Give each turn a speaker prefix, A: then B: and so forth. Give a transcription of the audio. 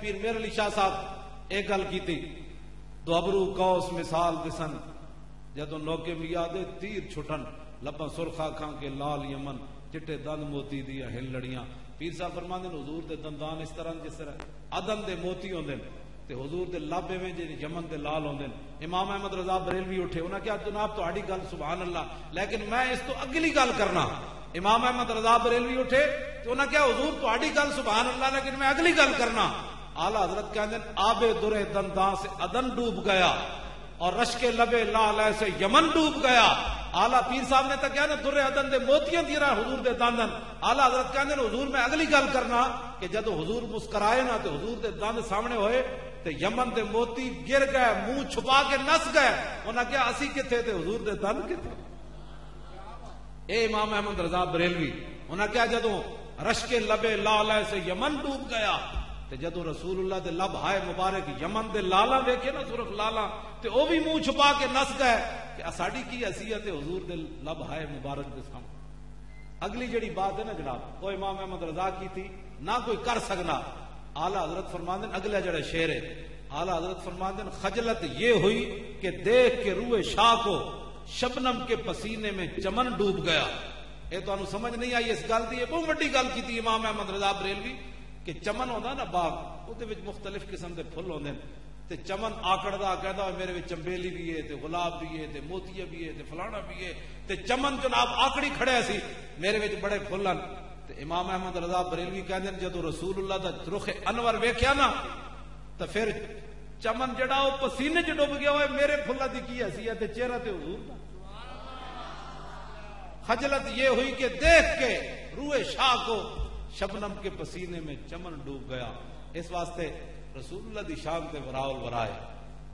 A: پیر میر علی شاہ صاحب، ایک گل کی تھی دو ابرو کوس مثال دسن، جدو نوکے بھی یادے تیر چھٹن لبا سرخا کھان کے لال یمن، چٹے دند موتی دیا ہل لڑیاں۔ پیر صاحب فرما دین حضور دے دندان اس طرح جس طرح ادم دے موتی ہوندے تے حضور دے لب ایویں جے یمن دے لال ہوندے امام احمد رضا بریلوی اٹھے، انہاں کیا جناب تہاڈی گل سبحان اللہ، لیکن میں اس تو اگلی گل کرنا۔ امام احمد رضا بریلوی اٹھے تو انہاں کیا حضور تہاڈی گل سبحان اللہ، لیکن میں اگلی گل کرنا۔ اعلی حضرت کہندے آب درے دنداں سے ادن ڈوب گیا اور رش کے لبے لال ایسے یمن ڈوب گیا۔ آلہ پیر صاحب نے تو کیا نا در ادن دے موتیاں دی رہا حضور دے دندن۔ آلہ حضرت کہندے نے حضور میں اگلی گل کرنا کہ جدو حضور مسکرائے نا تے حضور دے دند سامنے ہوئے تے یمن دے موتی گر گئے، منہ چھپا کے نس گئے۔ انہاں کیا اسی کتھے تے حضور دے دند کتھے؟ اے امام احمد رضا بریلوی، انہاں کیا جدو رش کے لبے لال ایسے یمن ڈوب گیا تے جدو رسول اللہ دے لب ہائے مبارک یمن دے لالا ویکھے نا صرف لالا تے او بھی منہ چھپا کے نس گئے کہ اساڈی کی حیثیت ہے حضور دے لب ہائے مبارک دے سامنے۔ اگلی جڑی بات ہے نا جناب وہ امام احمد رضا کی تھی، نہ کوئی کر سکنا۔ اعلی حضرت فرماندن، اگلا جڑا شعر ہے۔ اعلی حضرت فرماندن، خجلت یہ ہوئی کہ دیکھ کے روئے شاہ کو شبنم کے پسینے میں چمن ڈوب گیا۔ اے تو سمجھ نہیں آئی اس گل دی بہت بڑی گل کی تھی امام احمد رضا بریلوی۔ کہ چمن ہوتا نا باغ وہ مختلف قسم کے فل ہوتے ہیں۔ تے چمن آکڑدا کہدا میرے وچ چمبیلی بھی ہے، تے گلاب بھی ہے، تے موتیا بھی ہے، تے فلانا بھی ہے۔ تے چمن جناب آکڑی کھڑے سی، میرے وچ بڑے پھل ہیں۔ تے امام احمد رضا بریلوی کہندے جدو رسول اللہ دا رخ انور ویکھیا نا، تے پھر چمن جڑا او پسینے چ ڈوب گیا ہوئے میرے پھلاں دی کی حیثیت تے چہرہ تے حضور دا۔ خجلت یہ ہوئی کہ دیکھ کے روئے شاہ کو شبنم کے پسینے میں چمن ڈوب گیا۔ اس واسطے رسول اللہ دی شان تے وراول ورائے